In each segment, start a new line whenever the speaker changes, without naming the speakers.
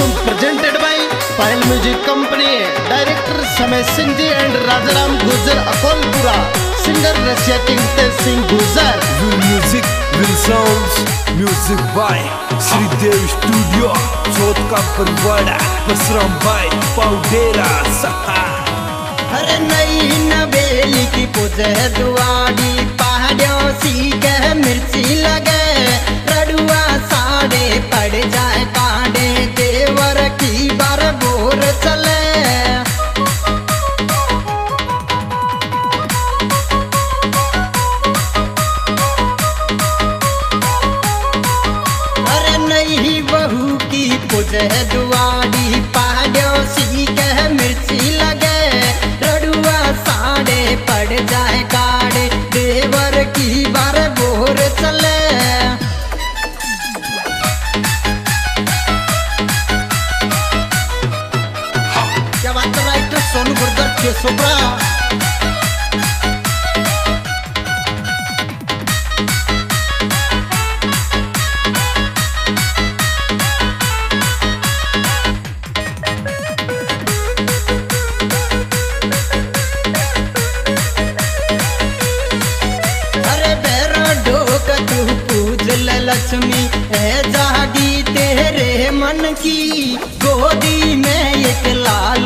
प्रस्तुत presented by Payal music company director Samay Sindhi and Rajaram Gujar Akolpura singer Rasiya king Singh Gujar
will music will sounds music by Shridev studio Chauth का Parwada Basram bye पाउडेरा सहा
हर नई नवेली की पूजा द्वारी गुर्जर केसोपरा अरे बेरा तू पूज लक्ष्मी जागी तेरे मन की गोदी में एक लाल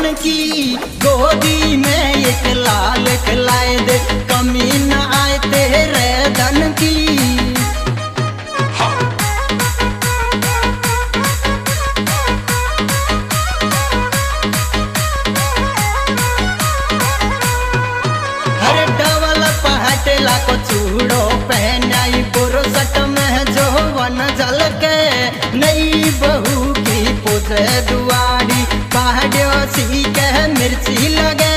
मन की गोदी में एक लाल खिलाए दे कमी न आए तेरे धन की। चूड़ो पहनाई में जो जल के नई बहू की पुत्र सी के मिर्ची लगे।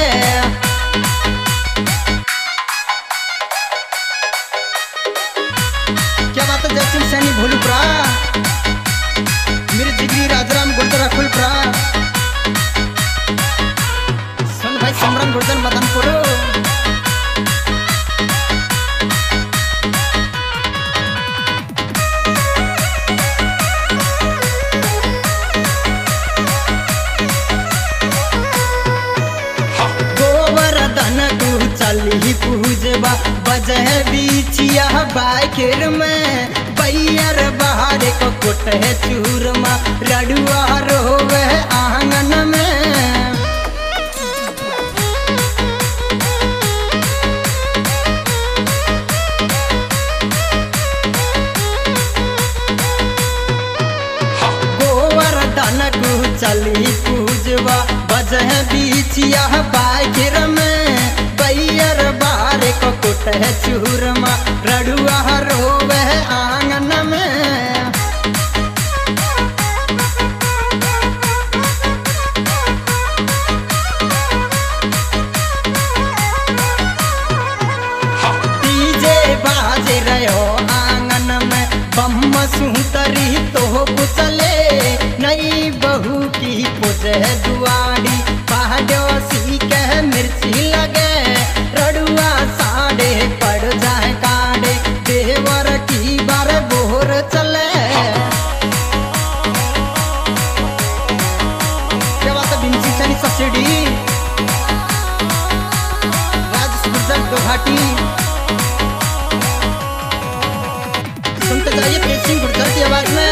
क्या बात जैसिंह सैनी भोलूपुरा? मेरे जिगरी राजराम गुर्दरा खुल प्रा सुन भाई समरन गुर्दन मदनपुर। बजह बीचिया बाखिर में। को कुट है चूरमा। रडुआ रोवे आँगन में। गोवर्धन तू चली पूजवा। बीचिया है चूरमा, रडुआ रोवे आँगन में। डीजे बाजे रहो आँगन में बम सुतरी तो कुचले। नई बहू की पुजे दुआरी जाइए तेज सिंह की आवाज़ में।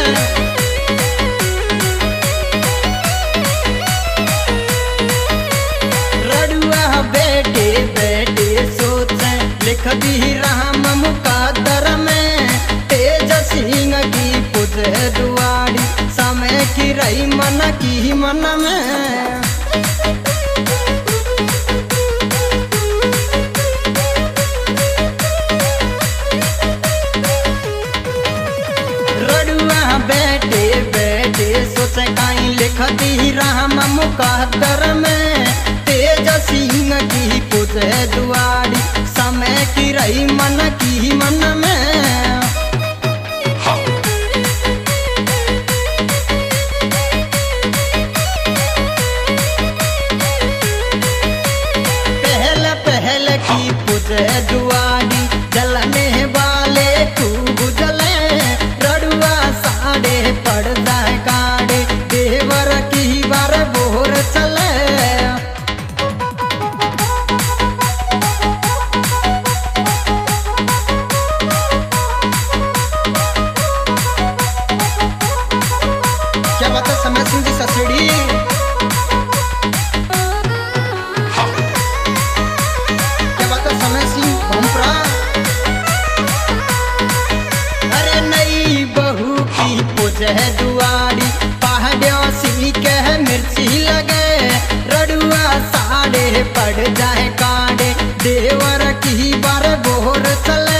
बेटे बेटे सोचे लिख दी राम मुकादर में तेज सिंह की पुज दुआरी, समय की रही मन की मन में। से जलने वाले खूब जले। रड़ुआ साड़े, पड़ता काड़े, देवर की बार बोर चले। क्या बात है, समय सिंह जी ससुरी से दुआरी पहाड़ियों सी कह मिर्ची लगे। रडुआ साड़े, पड़ जाए काड़े, देवर की बार बोर चले।